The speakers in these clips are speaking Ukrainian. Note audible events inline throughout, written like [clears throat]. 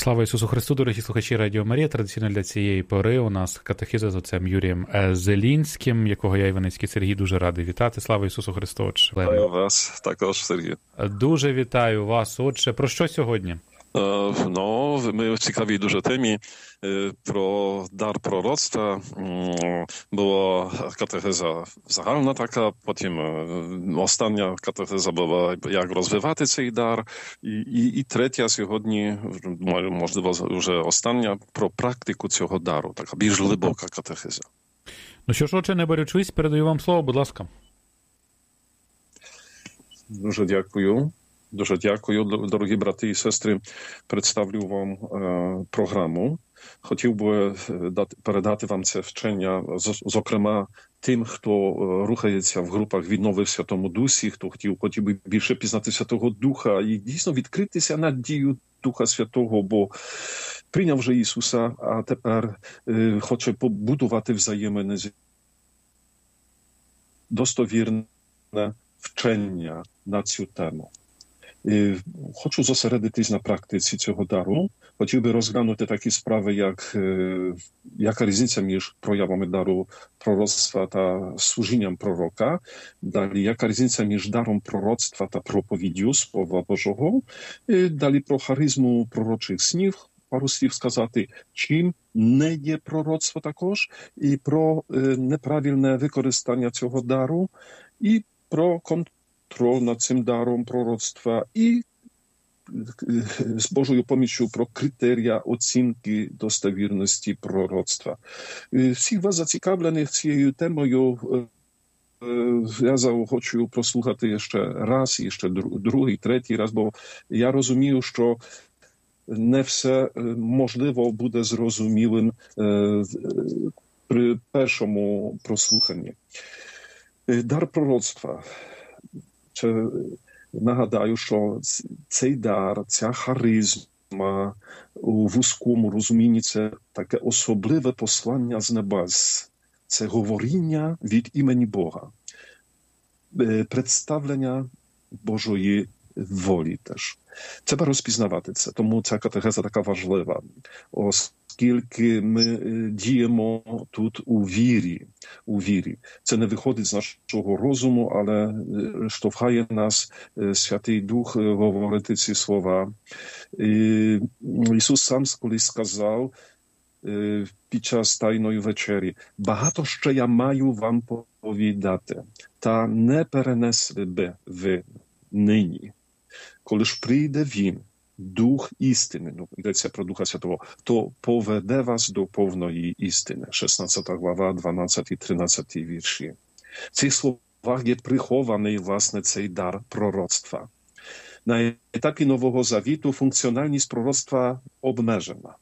Слава Ісусу Христу, дорогі слухачі Радіо Марія. Традиційно для цієї пори у нас катехіза з отцем Юрієм Зелінським, якого я Іваницький Сергій дуже радий вітати. Слава Ісусу Христу! Отче. Вітаю вас також, Сергій. Дуже вітаю вас, отче. Про що сьогодні? No, my w ciekawej dużej temie pro dar proroctwa była katecheza zagalna taka, potem ostatnia katecheza była jak rozwijać ten dar i, i, i trzecia сьогодні, можливо, вже остання, про практику цього дару, така більш глибока катехиза. Ну що ж, отче, не беречусь, передаю вам слово, будь ласка. Дуже дякую. Дуже дякую, дорогі брати і сестри. Представлю вам е, програму. Хотів би дати, передати вам це вчення, зокрема, тим, хто рухається в групах віднови в Святому Дусі, хто хотів хотів би більше пізнати Святого Духа і дійсно відкритися на дію Духа Святого, бо прийняв вже Ісуса, а тепер е, хоче побудувати взаємини достовірне вчення на цю тему. Хочу зосередитись на практиці цього дару. Хотів би розглянути такі справи, як яка різниця між проявами дару пророцтва та служінням пророка, далі яка різниця між даром пророцтва та проповіддю Слова Божого, далі про харизму пророчих снів, пару слів сказати, чим не є пророцтво також, і про неправильне використання цього дару, і про контроль kontrol nad tym darem proroctwa i z Bożą pomocą pro kryteria ocenki dostawirności proroctwa. Всіх вас зацікавлених цією темою я хочу прослухати ще раз, і ще другий, третій раз, бо я розумію, що не все можливо буде зрозумілим при першому прослуханні. Дар пророцтва. Нагадаю, що цей дар, ця харизма у вузькому розумінні це таке особливе послання з небес, це говоріння від імені Бога, представлення Божої волі теж. Треба розпізнавати це, тому ця катехеза така важлива, оскільки ми діємо тут у вірі. У вірі. Це не виходить з нашого розуму, але штовхає нас Святий Дух говорити ці слова. Ісус сам колись сказав під час Тайної вечері, багато ще я маю вам повідати, та не перенесли би ви нині. Коли ж прийде Він, Дух істини, ну, йдеться про Духа Святого, то поведе вас до повної істини. 16 глава, 12 і 13 вірші. В цих словах є прихований, власне, цей дар пророцтва. На етапі Нового Завіту функціональність пророцтва обмежена.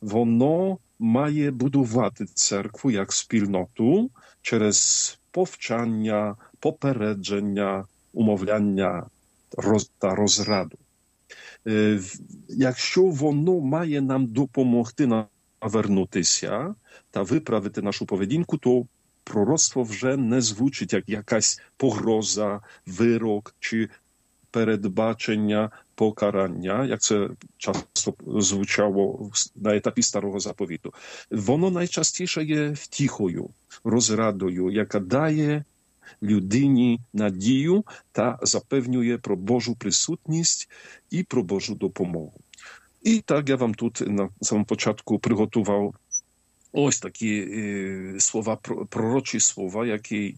Воно має будувати церкву як спільноту через повчання, попередження, умовляння та розраду. Якщо воно має нам допомогти навернутися та виправити нашу поведінку, то пророцтво вже не звучить як якась погроза, вирок чи передбачення покарання, як це часто звучало на етапі старого заповіту. Воно найчастіше є втіхою, розрадою, яка дає людині надію та запевнює про Божу присутність і про Божу допомогу. І так я вам тут на самому початку приготував ось такі е, слова, пророчі слова, які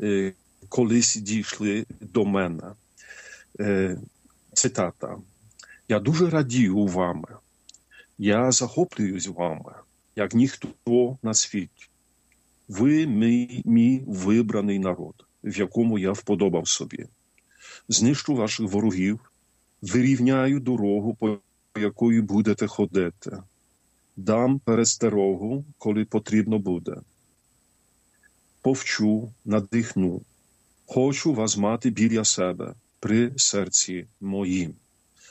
е, колись дійшли до мене. Е, цитата. Я дуже радію вами, я захоплююсь вами, як ніхто на світі. Ви мій, мій вибраний народ, в якому я вподобав собі. Знищу ваших ворогів, вирівняю дорогу, по якої будете ходити, дам перестерогу, коли потрібно буде. Повчу, надихну, хочу вас мати біля себе при серці моїм.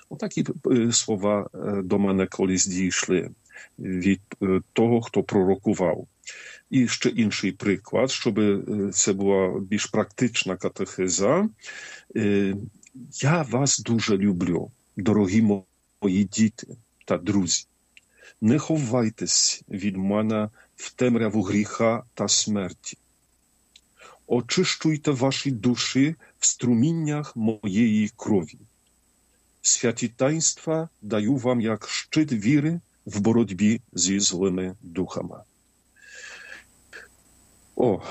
Отакі слова до мене колись дійшли від того, хто пророкував. І ще інший приклад, щоб це була більш практична катехиза. Я вас дуже люблю, дорогі мої діти. та друзі, не ховайтесь від мене в темряву гріха та смерті. Очищуйте ваші душі в струміннях моєї крові. Святі таїнства даю вам як щит віри в боротьбі зі злими духами. О,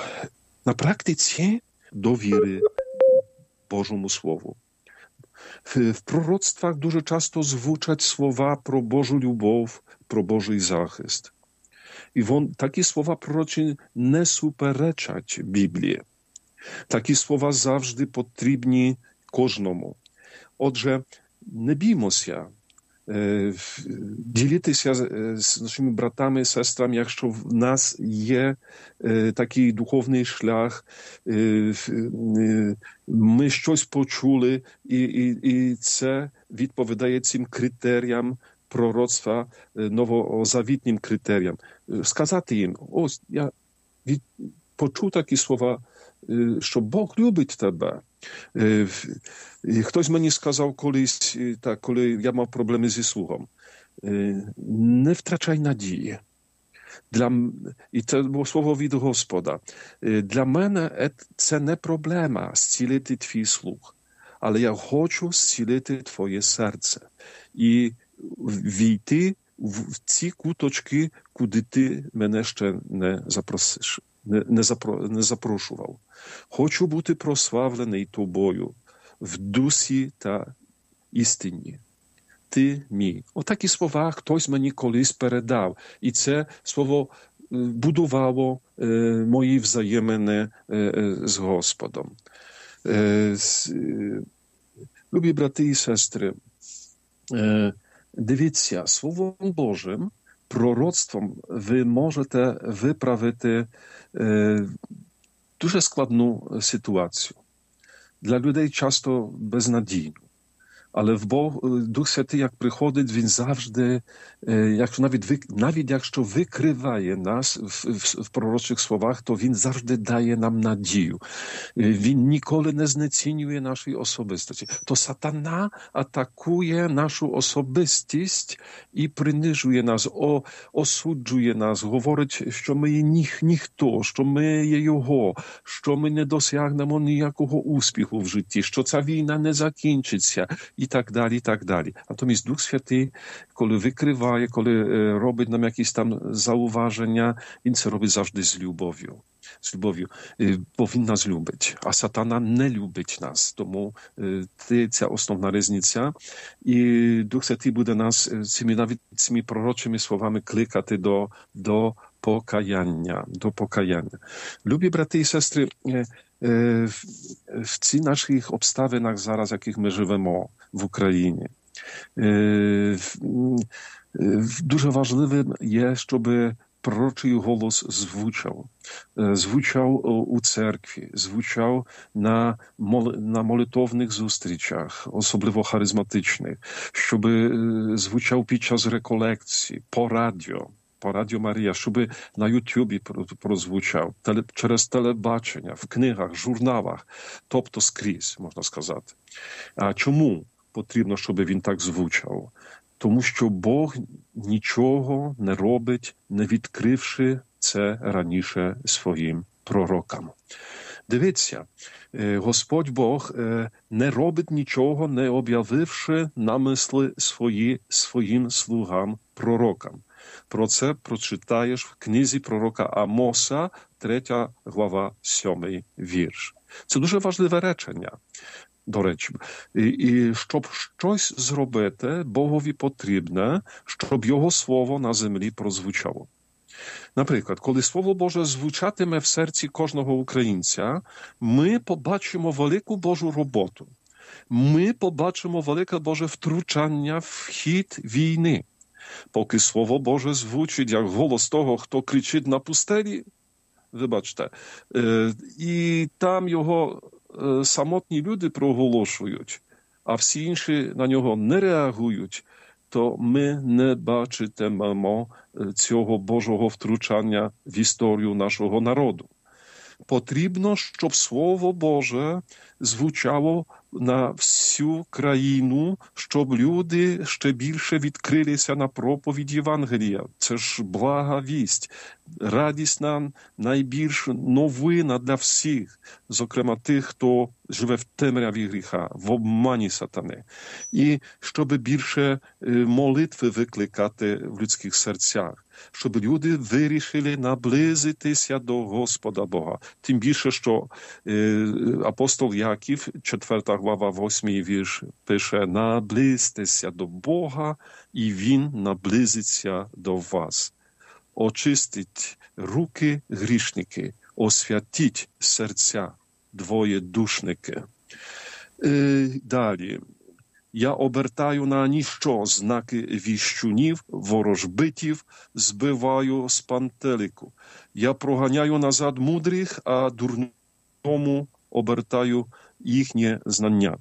на практиці довіри Божому Слову. W, w proroctwach дуже часто звучать слова про Божу любов, про Божий захист. І вон, такі слова пророчі не суперечать Біблії. Такі слова завжди потрібні кожному. Отже, не біймося ділитися з нашими братами, сестрами, якщо в нас є такий духовний шлях, ми щось почули, і, і, і це відповідає цим критеріям пророцтва, новозавітнім критеріям. Сказати їм, ось я від, почув такі слова, що Бог любить тебе. Хтось мені сказав колись, так, коли я мав проблеми зі слухом, не втрачай надії. Для, І це було слово від Господа. Для мене це не проблема зцілити твій слух, але я хочу зцілити твоє серце і війти в ці куточки, куди ти мене ще не запросиш, не, не, запро, не запрошував. Хочу бути прославлений тобою в дусі та істині. Ти мій. Отакі слова хтось мені колись передав. І це слово будувало е, мої взаємини е, з Господом. Е, любі брати і сестри, дивіться, Словом Божим, пророцтвом ви можете виправити дуже складну ситуацію. Для людей часто безнадійну. Але в Бог, Дух Святий, як приходить, він завжди, якщо навіть навіть якщо викриває нас в, в, в пророчих словах, то він завжди дає нам надію. Він ніколи не знецінює нашої особистості. То сатана атакує нашу особистість і принижує нас, о, осуджує нас, говорить, що ми є ніх, ніхто, що ми є його, що ми не досягнемо ніякого успіху в житті, що ця війна не закінчиться. І так далі, і так далі. Натомість Дух Святий, коли викриває, коли робить нам якісь там зауваження, він це робить завжди з любов'ю. З любов'ю, бо він нас любить, а сатана не любить нас. Тому це ця основна різниця. І Дух Святий буде нас цими навіть цими пророчими словами кликати до, до покаяння, до покаяння. Любі брати і сестри, w цих naszych obstawinach zaraz, jakich my żywemy w Ukrainie. Дуже важливим є, щоб пророчий голос звучав, звучав у церкві, звучав на на молитовних зустрічах, особливо харизматичних, щоб звучав під час реколекцій, по радіо. По Радіо Марія, щоб на Ютубі прозвучав, теле, через телебачення, в книгах, журналах, тобто скрізь, можна сказати. А чому потрібно, щоб він так звучав? Тому що Бог нічого не робить, не відкривши це раніше своїм пророкам. Дивіться, Господь Бог не робить нічого, не об'явивши намисли свої своїм слугам пророкам. Про це прочитаєш в книзі пророка Амоса, 3 глава, 7 вірш. Це дуже важливе речення. До речі, і, і щоб щось зробити, Богові потрібне, щоб його слово на землі прозвучало. Наприклад, коли Слово Боже звучатиме в серці кожного українця, ми побачимо велику Божу роботу. Ми побачимо велике Боже втручання в хід війни. Поки Слово Боже звучить як голос того, хто кричить на пустелі, вибачте, і там його самотні люди проголошують, а всі інші на нього не реагують, то ми не бачитимемо цього Божого втручання в історію нашого народу. Потрібно, щоб Слово Боже звучало на всю країну, щоб люди ще більше відкрилися на проповідь Євангелія. Це ж блага вість, радісна найбільш новина для всіх, зокрема тих, хто живе в темряві гріха, в обмані сатани, і щоб більше молитви викликати в людських серцях щоб люди вирішили наблизитися до Господа Бога. Тим більше, що апостол Яків, 4 глава, 8 вірш, пише: наблизьтеся до Бога, і Він наблизиться до вас. Очистить руки грішники, освятіть серця двоєдушники. Далі. Я обертаю на ніщо знаки віщунів, ворожбитів, збиваю з пантелику. Я проганяю назад мудрих, а дурному обертаю їхнє знання.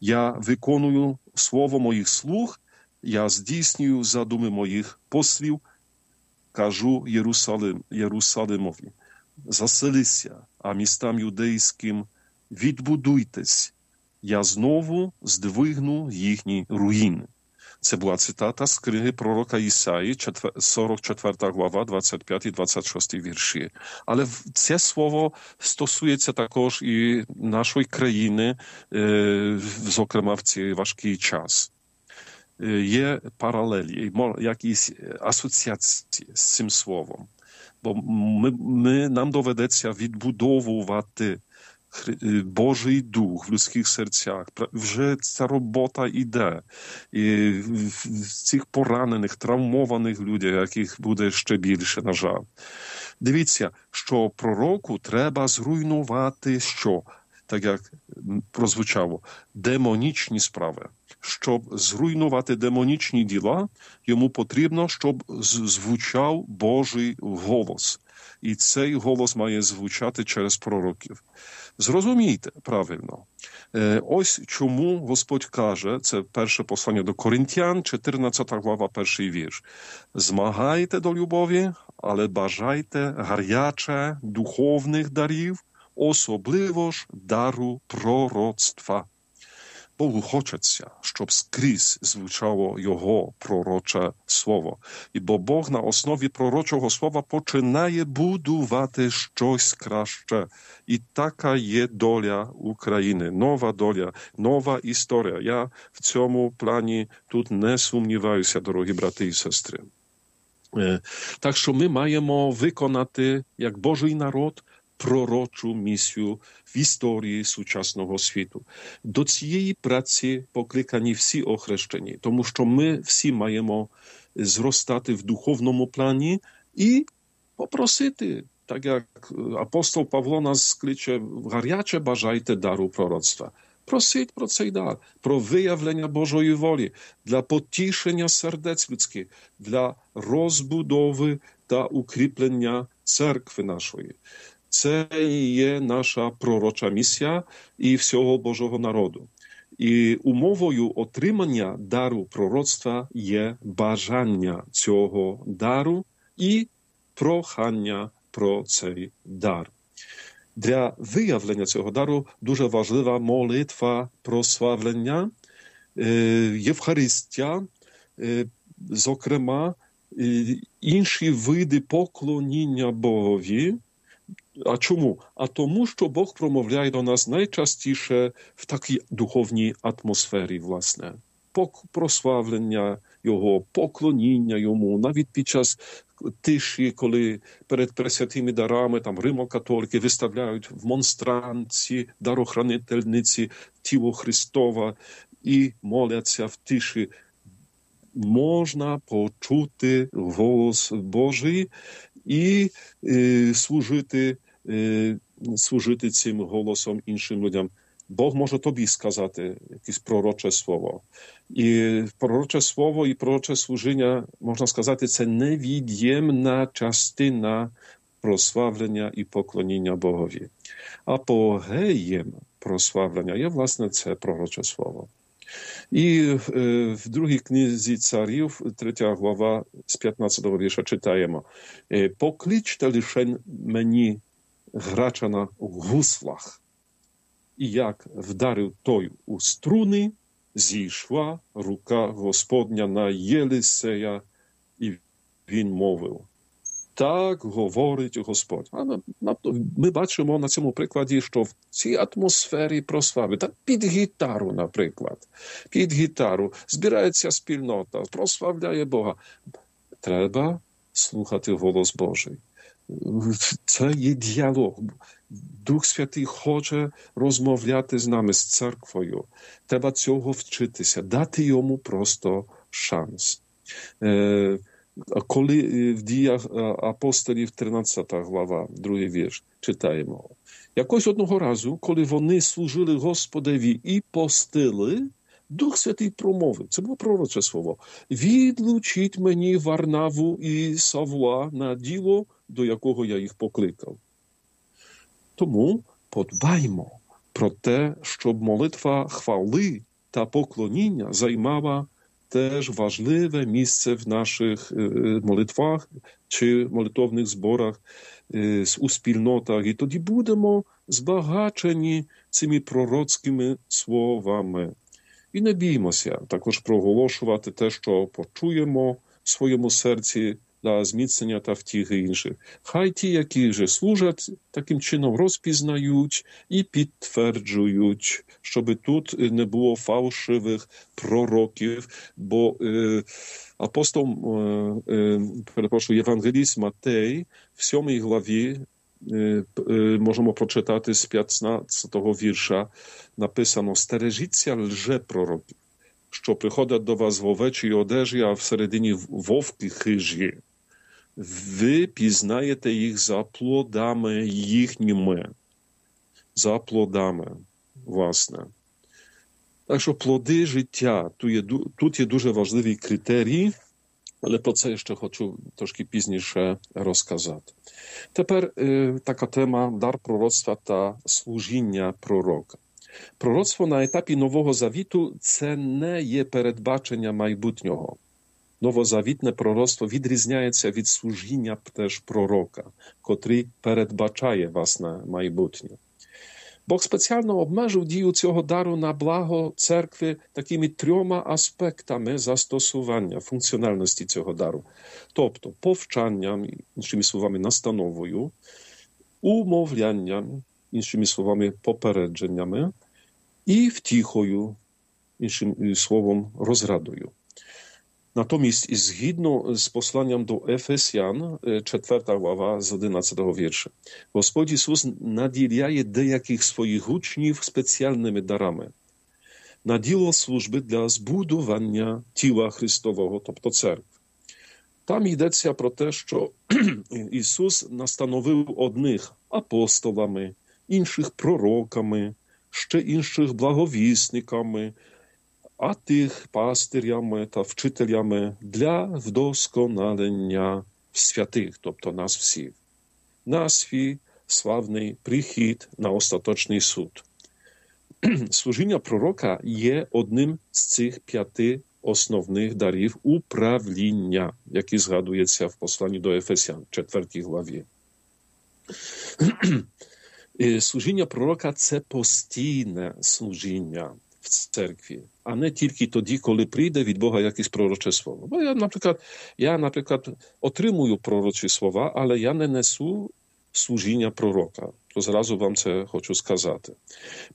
Я виконую слово моїх слуг, я здійснюю задуми моїх послів, кажу Єрусалим, Єрусалимові. Заселися, а містам юдейським відбудуйтесь. Я знову здвигну їхні руїни. Це була цитата з книги пророка Ісаї, 44 глава, 25 і 26 вірші. Але це слово стосується також і нашої країни, зокрема в цей важкий час. Є паралелі, якісь асоціації з цим словом. Бо ми, ми, нам доведеться відбудовувати Божий дух в людських серцях. Вже ця робота йде. І в цих поранених, травмованих людях, яких буде ще більше, на жаль. Дивіться, що пророку треба зруйнувати що? Так як прозвучало, демонічні справи. Щоб зруйнувати демонічні діла, йому потрібно, щоб звучав Божий голос. І цей голос має звучати через пророків. Зрозумійте правильно. Ось чому Господь каже, це перше послання до Коринтян, 14 глава, перший вірш. Змагайте до любові, але бажайте гаряче духовних дарів, особливо ж дару пророцтва. Богу хочеться, щоб скрізь звучало Його пророче слово. І бо Бог на основі пророчого слова починає будувати щось краще. І така є доля України, нова доля, нова історія. Я в цьому плані тут не сумніваюся, дорогі брати і сестри. Так що ми маємо виконати як Божий народ пророчу місію в історії сучасного світу. До цієї праці покликані всі охрещені, тому що ми всі маємо зростати в духовному плані і попросити, так як апостол Павло нас кличе, гаряче бажайте дару пророцтва. Просить про цей дар, про виявлення Божої волі, для потішення сердець людських, для розбудови та укріплення церкви нашої. Це є наша пророча місія і всього Божого народу. І умовою отримання дару пророцтва є бажання цього дару і прохання про цей дар. Для виявлення цього дару дуже важлива молитва прославлення, Євхаристія, зокрема, інші види поклоніння Богові. А чому? А тому, що Бог промовляє до нас найчастіше в такій духовній атмосфері, власне, прославлення Його, поклоніння йому, навіть під час тиші, коли перед пресвятими дарами там римокатолики виставляють в монстранці, дарохранительниці тіло Христова і моляться в тиші. Можна почути голос Божий і е, служити, е, служити цим голосом іншим людям. Бог може тобі сказати якесь пророче слово. І пророче слово і пророче служіння, можна сказати, це невід'ємна частина прославлення і поклоніння Богові. Апогеєм прославлення є, власне, це пророче слово. І в другій книзі царів, третя глава з 15 вірша читаємо: Покличте лише мені грача на гуслах, І як вдарив той у струни, зійшла рука Господня на Єлисея, і він мовив. Так говорить Господь. Ми бачимо на цьому прикладі, що в цій атмосфері прослави, та під гітару, наприклад, під гітару збирається спільнота, прославляє Бога. Треба слухати голос Божий. Це є діалог. Дух Святий хоче розмовляти з нами, з церквою. Треба цього вчитися, дати йому просто шанс. Коли в діях апостолів 13 глава, другий вірш, читаємо. Якось одного разу, коли вони служили Господеві і постили, Дух Святий промовив, це було пророче слово, відлучіть мені Варнаву і Савла на діло, до якого я їх покликав. Тому подбаймо про те, щоб молитва хвали та поклоніння займала теж важливе місце в наших молитвах чи молитовних зборах у спільнотах, і тоді будемо збагачені цими пророцькими словами. І не біймося також проголошувати те, що почуємо в своєму серці для зміцнення та втіги інших. Хай ті, які вже служать, таким чином розпізнають і підтверджують, щоб тут не було фальшивих пророків, бо е, апостол, е, е, перепрошую, євангеліст Матей в сьомій главі можемо прочитати з 15-го вірша написано «Стережіться лже-пророків, що приходять до вас в овечій одежі, а всередині вовки хижі. Ви пізнаєте їх за плодами їхніми. За плодами, власне. Так що плоди життя тут є, тут є дуже важливі критерії, але про це ще хочу трошки пізніше розказати. Тепер е, така тема дар пророцтва та служіння пророка. Пророцтво на етапі Нового Завіту це не є передбачення майбутнього. Новозавітне пророцтво відрізняється від служіння теж пророка, котрий передбачає власне майбутнє. Бог спеціально обмежив дію цього дару на благо церкви такими трьома аспектами застосування функціональності цього дару, тобто повчанням, іншими словами, настановою, умовлянням, іншими словами, попередженнями, і втіхою, іншим словом, розрадою. Natomiast zgodno z posłaniem do Efesjan, e, czwarta ława z 11 wiersza, Gospodź Jezus nadzielaje dejakich swoich uczniów specjalnymi darami. Nadilo służby dla zbudowania ciała Chrystowego, тобто cerkwi. Tam йдеться про те, що Ісус настановив одних апостолами, інших пророками, ще інших благовісниками – а тих пастирями та вчителями для вдосконалення святих, тобто нас всіх, на свій славний прихід на остаточний суд. [clears throat] Служіння пророка є одним з цих п'яти основних дарів управління, які згадується в посланні до Ефесян, 4 главі. [clears throat] Служіння пророка це постійне служіння в церкві, а не тільки тоді, коли прийде від Бога якесь пророче слово. Бо я, наприклад, я, наприклад, отримую пророчі слова, але я не несу служіння пророка. То зразу вам це хочу сказати.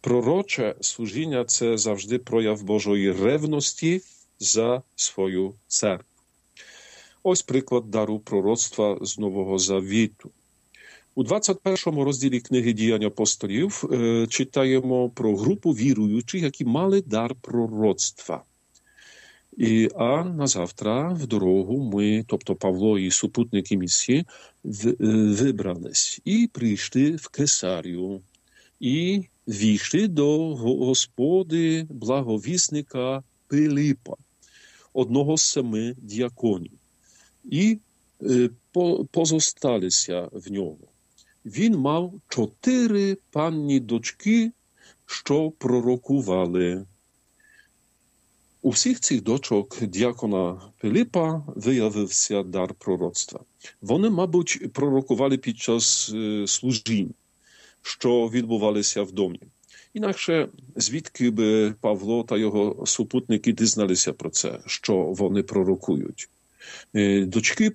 Пророче служіння це завжди прояв Божої ревності за свою церкву. Ось приклад дару пророцтва з Нового Завіту. У 21 розділі книги діянь апостолів читаємо про групу віруючих, які мали дар пророцтва. І, А на завтра в дорогу ми, тобто Павло і супутники місії, вибрались і прийшли в Кесарію, і війшли до господи благовісника Пилипа, одного з семи діаконів, і позосталися в нього. Він мав чотири панні дочки, що пророкували. У всіх цих дочок діакона Пилипа виявився дар пророцтва. Вони, мабуть, пророкували під час служінь, що відбувалися в домі. Інакше звідки би Павло та його супутники дізналися про це, що вони пророкують? Дочки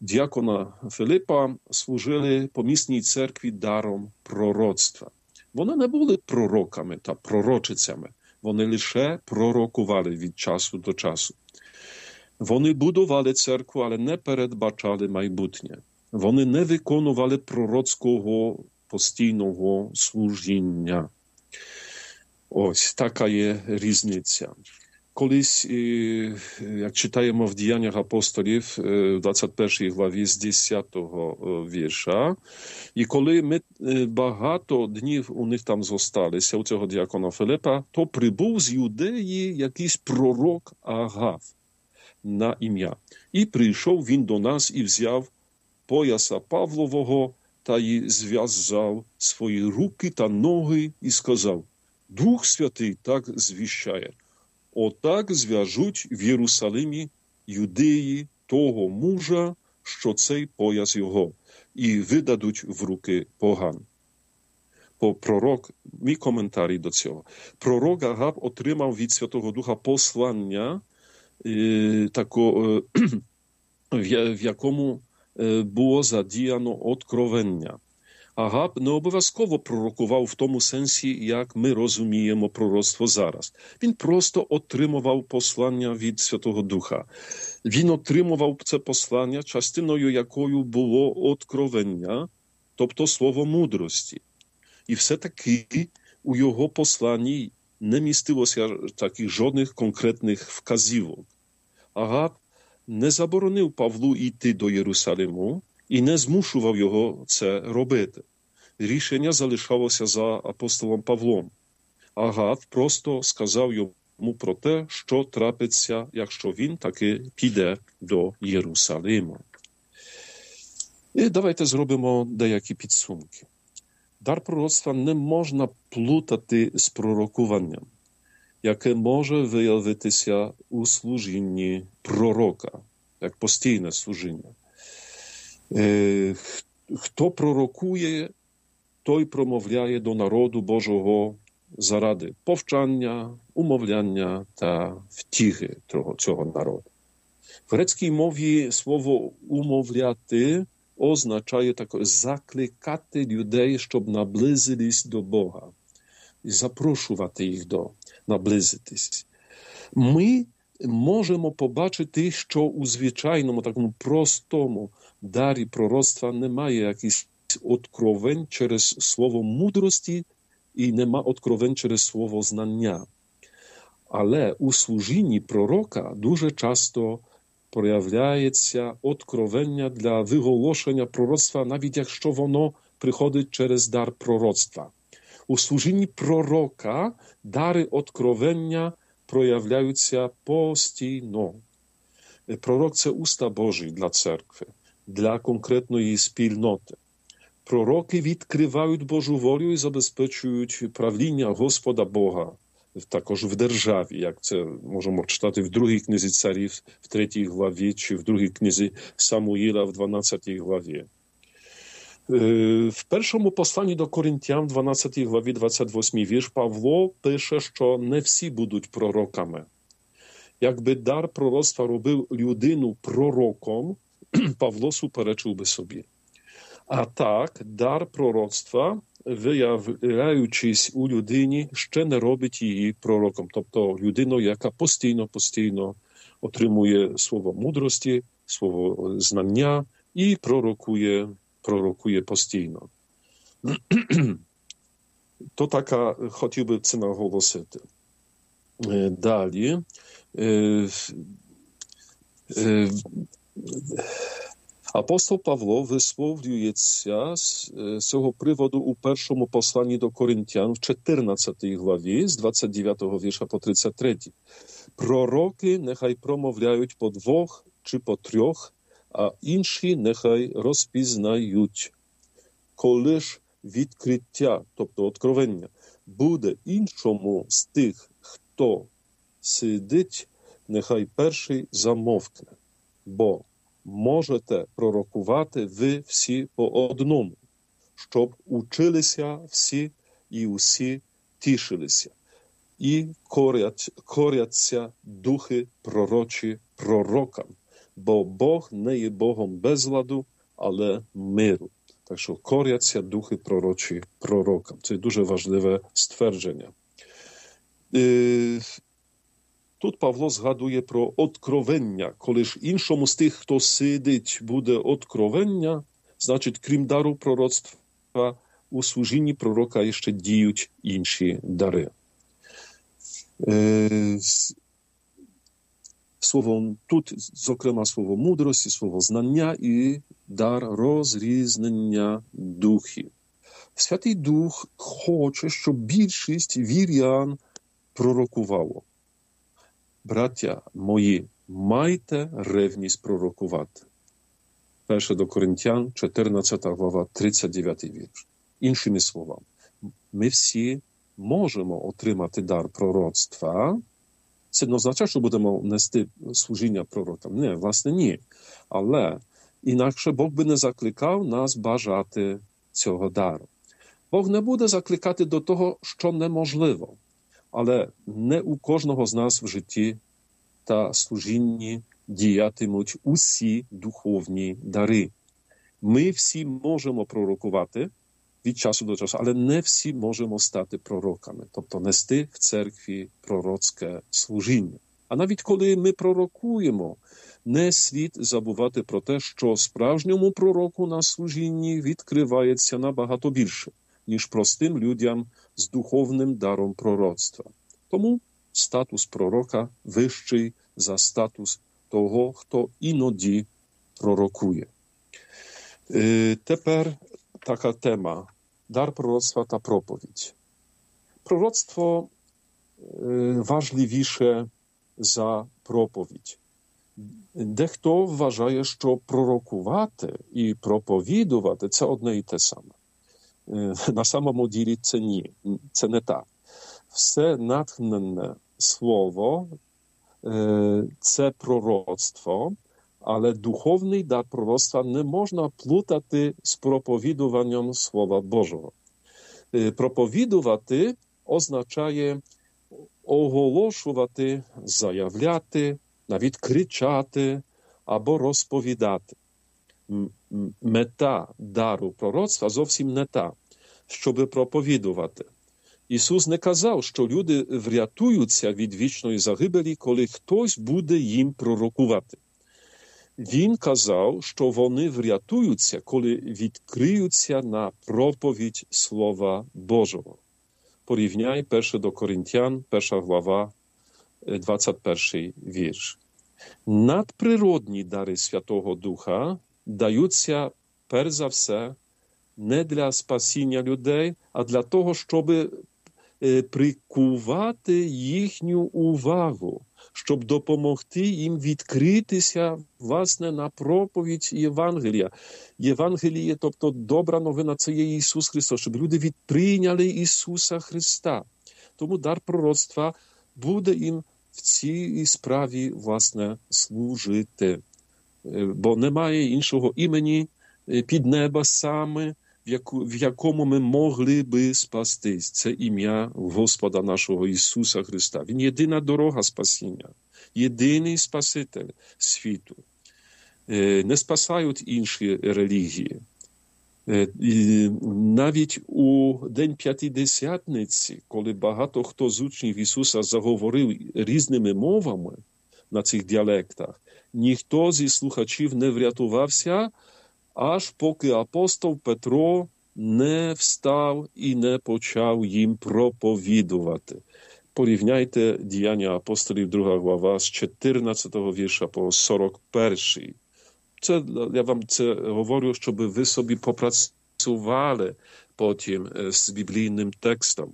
діакона Филипа служили помісній церкві даром пророцтва. Вони не були пророками та пророчицями, вони лише пророкували від часу до часу. Вони будували церкву, але не передбачали майбутнє. Вони не виконували пророцького постійного служіння. Ось така є різниця. Колись, як читаємо в діяннях апостолів, в 21 главі з 10 вірша, і коли ми багато днів у них там зосталися, у цього діакона Филипа, то прибув з юдеї якийсь пророк Агав на ім'я. І прийшов він до нас і взяв пояса Павлового та й зв'язав свої руки та ноги і сказав: Дух Святий так звіщає. Отак зв'яжуть в Єрусалимі юдеї того мужа, що цей пояс його, і видадуть в руки поган. По пророк, мій коментарі до цього. Пророк Агаб отримав від Святого Духа послання, е, е, [clears throat] в якому е, було задіяно откровення. Агаб не обов'язково пророкував в тому сенсі, як ми розуміємо пророцтво зараз. Він просто отримував послання від Святого Духа. Він отримував це послання, частиною якою було откровення, тобто слово мудрості. І все-таки у його посланні не містилося таких жодних конкретних вказівок. Агаб не заборонив Павлу йти до Єрусалиму, і не змушував його це робити. Рішення залишалося за апостолом Павлом. Агав просто сказав йому про те, що трапиться, якщо він таки піде до Єрусалиму. І давайте зробимо деякі підсумки. Дар пророцтва не можна плутати з пророкуванням, яке може виявитися у служінні пророка, як постійне служіння. Хто пророкує, той промовляє до народу Божого заради повчання, умовляння та втіхи цього народу. В грецькій мові слово умовляти означає так закликати людей, щоб наблизились до Бога і запрошувати їх до наблизитись. Ми можемо побачити, що у звичайному, такому простому дарі пророцтва немає якихось откровень через слово мудрості і нема откровень через слово знання. Але у служінні пророка дуже часто проявляється откровення для виголошення пророцтва, навіть якщо воно приходить через дар пророцтва. У служінні пророка дари откровення проявляються постійно. Пророк це уста Божі для церкви, для конкретної спільноти. Пророки відкривають Божу волю і забезпечують правління Господа Бога також в державі, як це можемо читати в другій книзі царів, в третій главі, чи в другій книзі Самуїла в 12 главі. В першому посланні до Коринтян, 12 главі, 28 вірш, Павло пише, що не всі будуть пророками. Якби дар пророцтва робив людину пророком, Суперечив би собі. А так, дар пророцтва, виявляючись у людині, ще не робить її пророком. Тобто людину, яка постійно, постійно отримує слово мудрості, слово знання і пророкує, пророкує постійно. То така хотів би це наголосити. Далі. Апостол Павло висловлюється з цього приводу у першому посланні до Коринтян в 14 главі з 29 вірша по 33. Пророки нехай промовляють по двох чи по трьох, а інші нехай розпізнають. Коли ж відкриття, тобто откровення, буде іншому з тих, хто сидить, нехай перший замовкне. Бо можете пророкувати ви всі по одному, щоб училися всі і усі тішилися. І корять, коряться духи пророчі пророкам, бо Бог не є Богом безладу, але миру. Так що коряться духи пророчі пророкам. Це дуже важливе ствердження. Тут Павло згадує про откровення. Коли ж іншому з тих, хто сидить, буде откровення, значить, крім дару пророцтва, у служінні пророка ще діють інші дари. Słowo тут, зокрема, słowo mądrości, słowo znania i dar rozrізнення духів. Святий Дух хоче, щоб більшість вірян пророкувало. Браття мої, майте ревність пророкувати. Перше до Коринтян, 14 глава, 39 вірш. Іншими словами, ми всі можемо отримати дар пророцтва. Це не означає, що будемо нести служіння пророкам. Ні, власне, ні. Але інакше Бог би не закликав нас бажати цього дару. Бог не буде закликати до того, що неможливо. Але не у кожного з нас в житті та служінні діятимуть усі духовні дари. Ми всі можемо пророкувати від часу до часу, але не всі можемо стати пророками, тобто нести в церкві пророцьке служіння. А навіть коли ми пророкуємо, не слід забувати про те, що справжньому пророку на служінні відкривається набагато більше, ніж простим людям з духовним даром пророцтва. Тому статус пророка вищий за статус того, хто іноді пророкує. Тепер така тема dar proroctwa ta propowiedź. Proroctwo важливіше за проповідь. Дехто вважає, що пророкувати і проповідувати це одне і те саме. На самому ділі це ні, це не так. Все натхнене слово це пророцтво, ale duchowny dar proroctwa nie można plutati z propowidowaniem Słowa Bożego. Propowidowaty означає оголошувати, заявляти, навіть кричати або розповідати. Мета дару пророцтва зовсім не та, щоби проповідувати. Ісус не казав, що люди врятуються від вічної загибелі, коли хтось буде їм пророкувати. Він казав, що вони врятуються, коли відкриються на проповідь Слова Божого. Порівняй 1 до Коринтян, 1 глава, 21 вірш. Надприродні дари Святого Духа даються перш за все не для спасіння людей, а для того, щоб прикувати їхню увагу щоб допомогти їм відкритися власне на проповідь Євангелія. Євангеліє, тобто добра новина, це є Ісус Христос, щоб люди відприйняли Ісуса Христа. Тому дар пророцтва буде їм в цій справі власне служити, бо немає іншого імені під неба саме в якому ми могли би спастись. Це ім'я Господа нашого Ісуса Христа. Він єдина дорога спасіння, єдиний Спаситель світу. Не спасають інші релігії. Навіть у День П'ятидесятниці, коли багато хто з учнів Ісуса заговорив різними мовами на цих діалектах, ніхто зі слухачів не врятувався, аж поки апостол Петро не встав і не почав їм проповідувати. Порівняйте діяння апостолів, 2 глава, з 14 вірша по 41. Це, я вам це говорю, щоб ви собі попрацювали потім з біблійним текстом,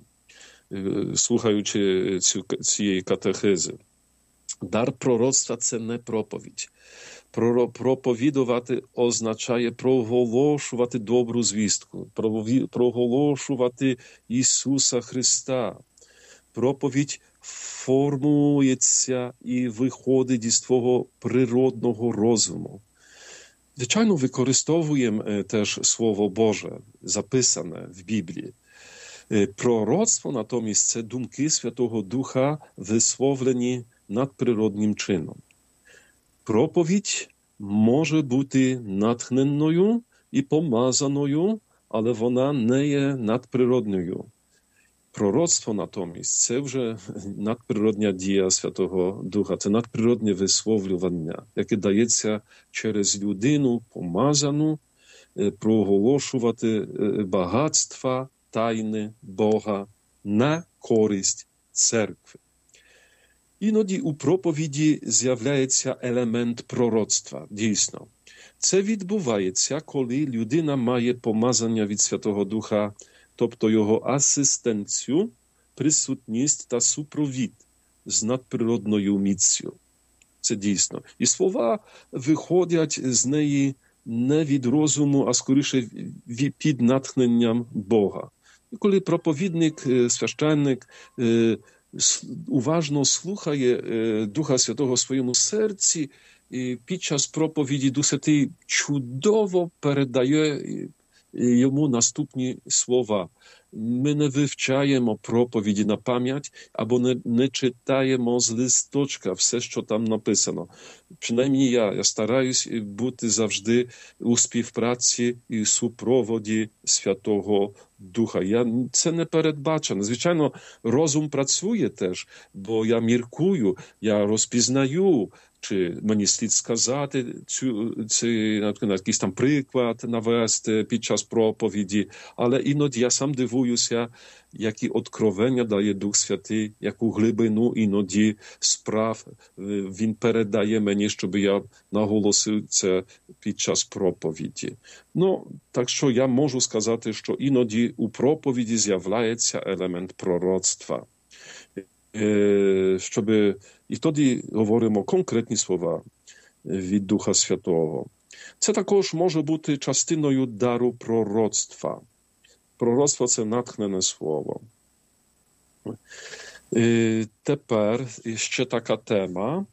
слухаючи цю, цієї катехизи. Дар пророцтва це не проповідь. Проповідувати означає проголошувати добру звістку, проголошувати Ісуса Христа. Проповідь формується і виходить із твого природного розуму. Звичайно, використовуємо теж Слово Боже, записане в Біблії. Proroctwo natomiast це думки Святого Духа висловлені надприродним чином. Проповідь може бути натхненною і помазаною, але вона не є надприродною. Пророцтво натомість це вже надприродня дія Святого Духа, це надприродне висловлювання, яке дається через людину помазану проголошувати багатства тайни Бога на користь церкви. Іноді у проповіді з'являється елемент пророцтва. Дійсно, це відбувається, коли людина має помазання від Святого Духа, тобто його асистенцію, присутність та супровід з надприродною міцю. Це дійсно. І слова виходять з неї не від розуму, а скоріше під натхненням Бога. І коли проповідник, священник уважно слухає Духа Святого в своєму серці, і під час проповіді Дух Святий чудово передає йому наступні слова. Ми не вивчаємо проповіді на пам'ять або не, не читаємо з листочка все, що там написано. Принаймні я, я стараюсь бути завжди у співпраці і супроводі Святого Духа. Я це не передбачено. Звичайно, розум працює теж, бо я міркую, я розпізнаю. Чи мені слід сказати цю цей якийсь там приклад навести під час проповіді, але іноді я сам дивуюся, які откровення дає Дух Святий, яку глибину іноді справ він передає мені, щоб я наголосив це під час проповіді. Ну, так що я можу сказати, що іноді у проповіді з'являється елемент пророцтва. Щоб і тоді говоримо конкретні слова від Духа Святого. Це також може бути частиною дару пророцтва. Пророцтво це натхнене слово. Тепер ще така тема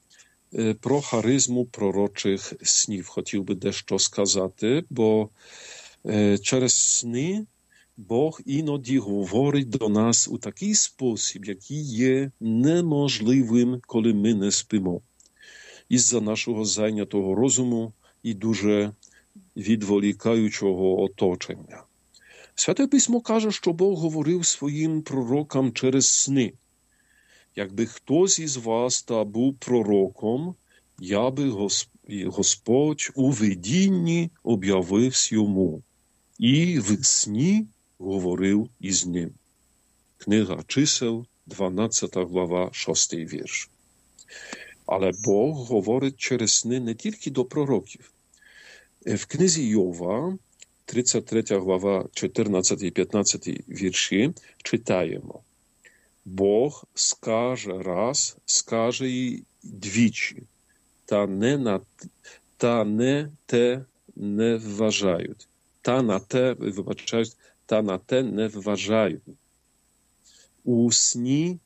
про харизму пророчих снів. Хотів би дещо сказати, бо через сни Бог іноді говорить до нас у такий спосіб, який є неможливим, коли ми не спимо, із-за нашого зайнятого розуму і дуже відволікаючого оточення. Святе письмо каже, що Бог говорив своїм пророкам через сни. Якби хтось із вас та був пророком, я би Господь у видінні об'явився йому, і в сні говорив із ним. Книга чисел, 12 глава, 6 вірш. Але Бог говорить через сни не тільки до пророків. В книзі Йова, 33 глава, 14 і 15 вірші, читаємо. Бог скаже раз, скаже й двічі, та не на та не те не вважають, та на те вибачають, та на те не вважають. У сні,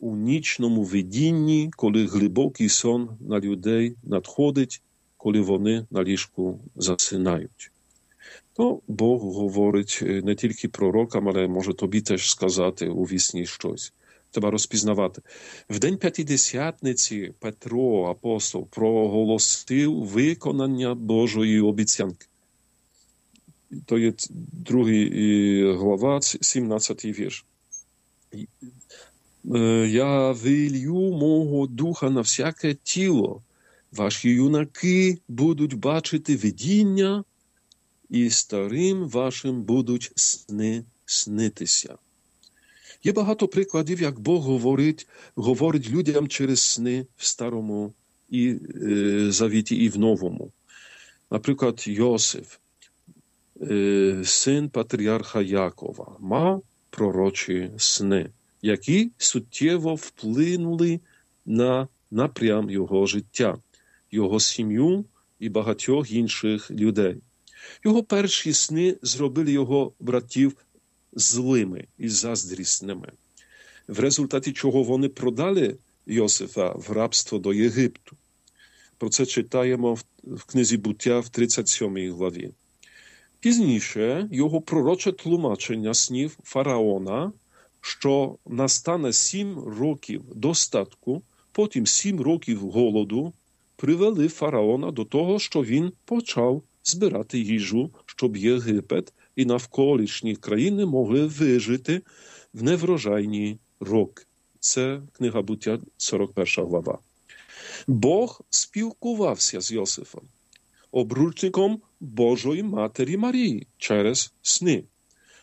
у нічному видінні, коли глибокий сон на людей надходить, коли вони на ліжку засинають. То Бог говорить не тільки пророкам, але може тобі теж сказати у вісні щось. Треба розпізнавати. В день п'ятидесятниці Петро, апостол, проголосив виконання Божої обіцянки. To jest drugi глава, 17 вірш. Я вилью мого духа на всяке тіло. Ваші юнаки будуть бачити видіння, і старим вашим будуть сни снитися. Є багато прикладів, як Бог говорить говорить людям через сни в старому і е, завіті, і в новому. Наприклад, Йосиф. Син патріарха Якова мав пророчі сни, які суттєво вплинули на напрям його життя, його сім'ю і багатьох інших людей. Його перші сни зробили його братів злими і заздрісними, в результаті чого вони продали Йосифа в рабство до Єгипту. Про це читаємо в книзі буття в 37 главі. Пізніше його пророче тлумачення снів фараона, що настане сім років достатку, потім сім років голоду, привели фараона до того, що він почав збирати їжу, щоб Єгипет і навколишні країни могли вижити в неврожайні роки. Це книга буття, 41 глава. Бог спілкувався з Йосифом, обручником Божої Матері Марії через сни.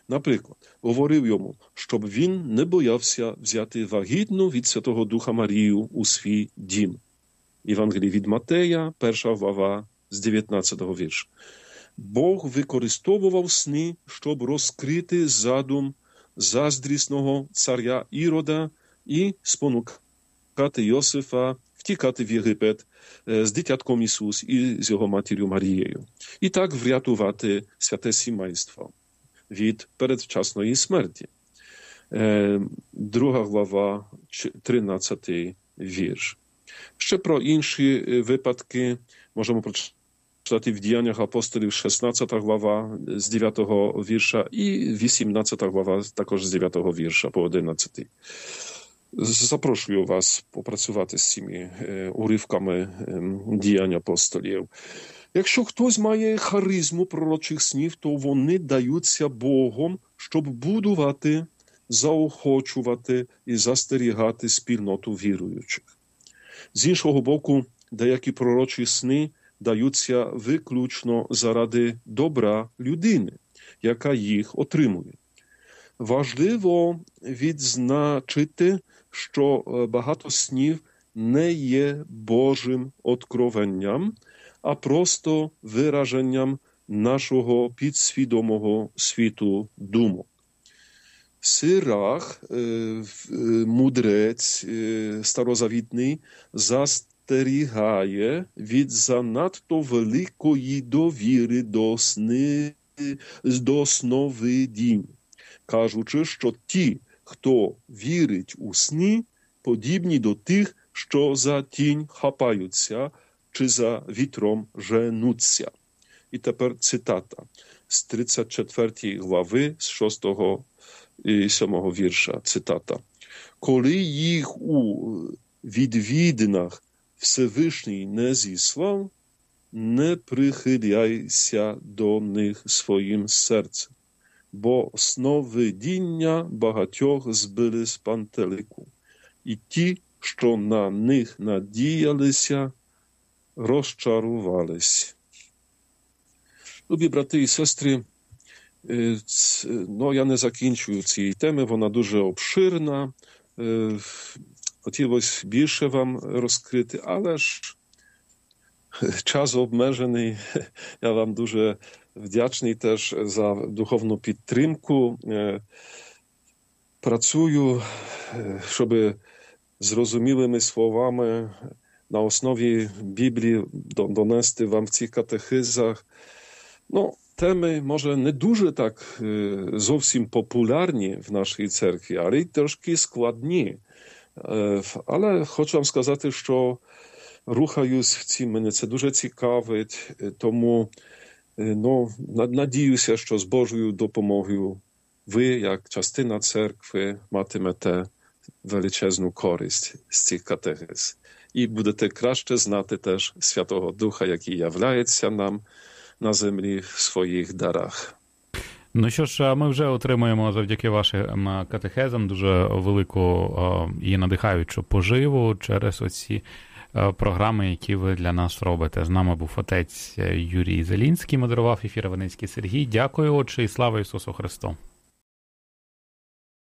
Наприклад, говорив йому, щоб він не боявся взяти вагітну від Святого Духа Марію у свій дім. Євангелій від Матея, перша глава з 19 вірша. Бог використовував сни, щоб розкрити задум заздрісного царя Ірода і спонукати Йосифа втікати в Єгипет з дитятком Ісус і з його матір'ю Марією. І так врятувати святе сімейство від передвчасної смерті. Друга глава, 13 вірш. Ще про інші випадки можемо прочитати в діяннях апостолів 16 глава з 9 вірша і 18 глава також з 9 вірша по 11. Запрошую вас попрацювати з цими уривками діянь апостолів. Якщо хтось має харизму пророчих снів, то вони даються Богом, щоб будувати, заохочувати і застерігати спільноту віруючих. З іншого боку, деякі пророчі сни даються виключно заради добра людини, яка їх отримує. Важливо відзначити, що багато снів не є Божим откровенням, а просто вираженням нашого підсвідомого світу думок. Сирах, мудрець старозавітний, застерігає від занадто великої довіри до сни, до сновидінь, кажучи, що ті, хто вірить у сни, подібні до тих, що за тінь хапаються, чи за вітром женуться. І тепер цитата з 34 глави, з 6 і 7 вірша. Цитата. Коли їх у відвідинах Всевишній не зіслав, не прихиляйся до них своїм серцем, бо сновидіння багатьох збили з пантелику, і ті, що на них надіялися, розчарувались. Любі брати і сестри, ну, я не закінчую цієї теми, вона дуже обширна. Хотілося більше вам розкрити, але ж час обмежений. [laughs] Я вам дуже вдячний теж за духовну підтримку. Працюю, щоб зрозумілими словами на основі Біблії донести вам в цих катехизах. Ну, теми, може, не дуже так зовсім популярні в нашій церкві, але й трошки складні. Але хочу вам сказати, що рухаюсь в цій, мене це дуже цікавить, тому ну, надіюся, що з Божою допомогою ви, як частина церкви, матимете величезну користь з цих катехиз. І будете краще знати теж Святого Духа, який являється нам на землі в своїх дарах. Ну що ж, ми вже отримуємо завдяки вашим катехезам дуже велику і надихаючу поживу через оці програми, які ви для нас робите. З нами був отець Юрій Зелінський, модерував ефір Венецький Сергій. Дякую, отче, і слава Ісусу Христу!